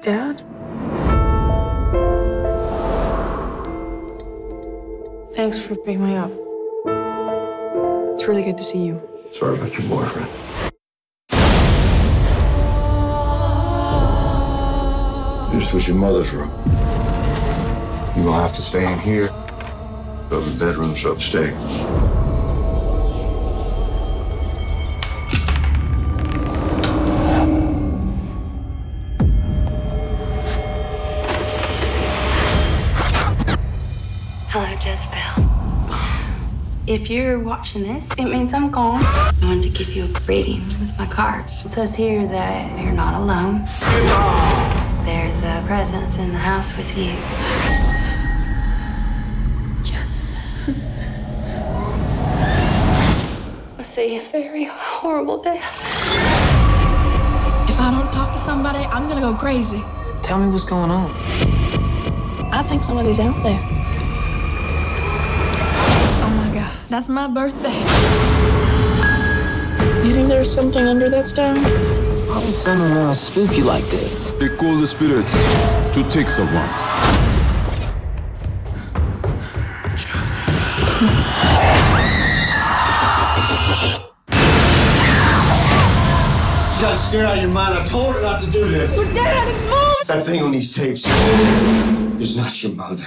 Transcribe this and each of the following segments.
Dad? Thanks for picking me up. It's really good to see you. Sorry about your boyfriend. This was your mother's room. You will have to stay in here. The bedroom's upstairs. Hello, Jessabelle. If you're watching this, it means I'm gone. I wanted to give you a reading with my cards. It says here that you're not alone. There's a presence in the house with you. Jessabelle. I see a very horrible death. If I don't talk to somebody, I'm gonna go crazy. Tell me what's going on. I think somebody's out there. That's my birthday. You think there's something under that stone? Why would someone want to spook you like this? They call the spirits to take someone. She got scared out of your mind. I told her not to do this. Dad, it's mom! That thing on these tapes is not your mother.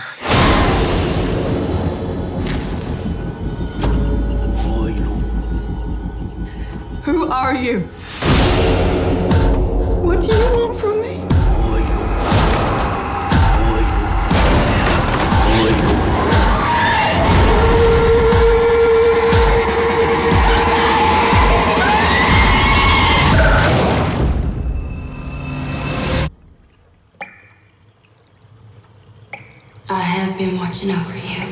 Who are you? What do you want from me? I have been watching over you.